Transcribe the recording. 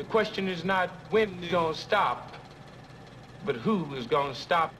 The question is not when it's gonna stop, but who is gonna stop.